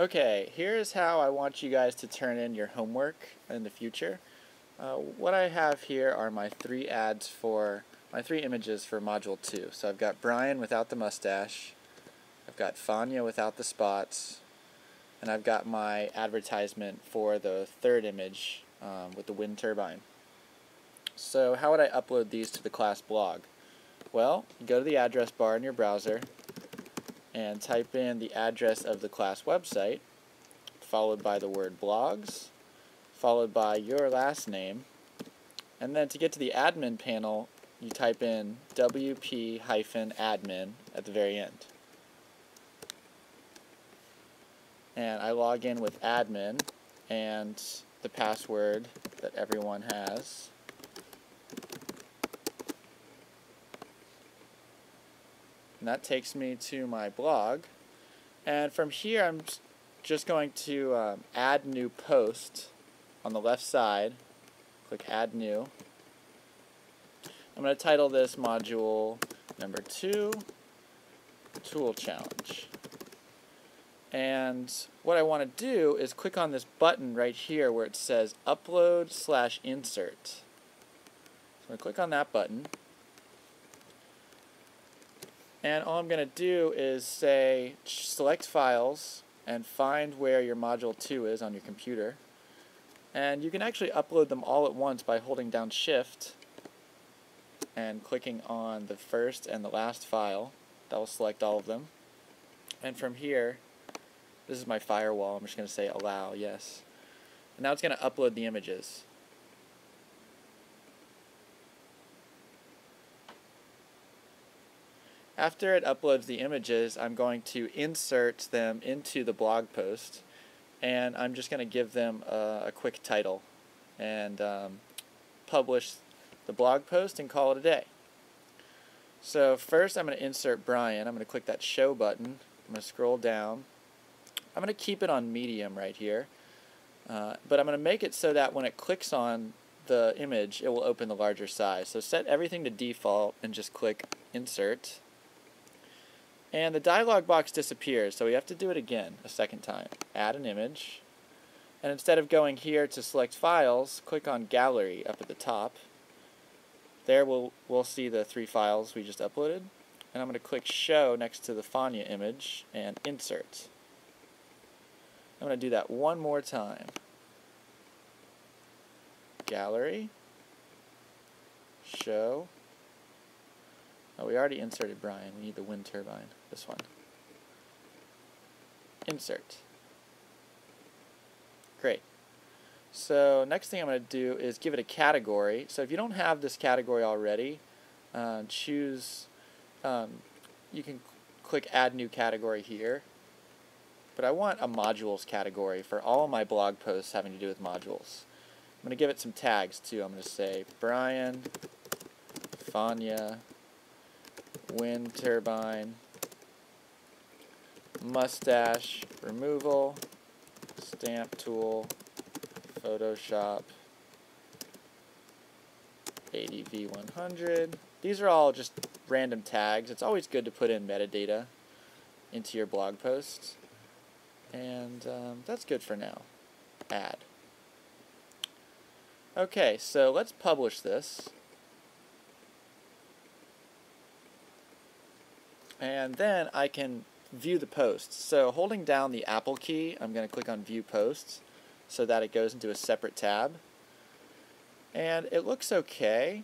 Okay, here's how I want you guys to turn in your homework in the future. Uh, what I have here are my three ads for, my three images for Module 2. So I've got Brian without the mustache, I've got Fanya without the spots, and I've got my advertisement for the third image um, with the wind turbine. So how would I upload these to the class blog? Well, go to the address bar in your browser, and type in the address of the class website, followed by the word blogs, followed by your last name, and then to get to the admin panel, you type in wp-admin at the very end. And I log in with admin and the password that everyone has. And that takes me to my blog. And from here, I'm just going to um, add new post on the left side. Click add new. I'm going to title this module number two, tool challenge. And what I want to do is click on this button right here where it says upload slash insert. So to click on that button. And all I'm going to do is say select files and find where your module 2 is on your computer. And you can actually upload them all at once by holding down shift and clicking on the first and the last file. That will select all of them. And from here, this is my firewall. I'm just going to say allow, yes. And now it's going to upload the images. After it uploads the images, I'm going to insert them into the blog post and I'm just going to give them a, a quick title and um, publish the blog post and call it a day. So first I'm going to insert Brian. I'm going to click that show button. I'm going to scroll down. I'm going to keep it on medium right here. Uh, but I'm going to make it so that when it clicks on the image, it will open the larger size. So set everything to default and just click insert. And the dialog box disappears, so we have to do it again a second time. Add an image. And instead of going here to select files, click on gallery up at the top. There we'll, we'll see the three files we just uploaded. And I'm going to click show next to the Fanya image and insert. I'm going to do that one more time. Gallery, show, Oh, we already inserted Brian. We need the wind turbine. This one. Insert. Great. So next thing I'm going to do is give it a category. So if you don't have this category already, uh, choose, um, you can click add new category here. But I want a modules category for all my blog posts having to do with modules. I'm going to give it some tags too. I'm going to say Brian, Fanya, wind turbine, mustache removal, stamp tool, Photoshop, ADV 100. These are all just random tags. It's always good to put in metadata into your blog posts. And um, that's good for now. Add. Okay, so let's publish this. And then I can view the posts. So holding down the Apple key, I'm going to click on View Posts so that it goes into a separate tab. And it looks okay.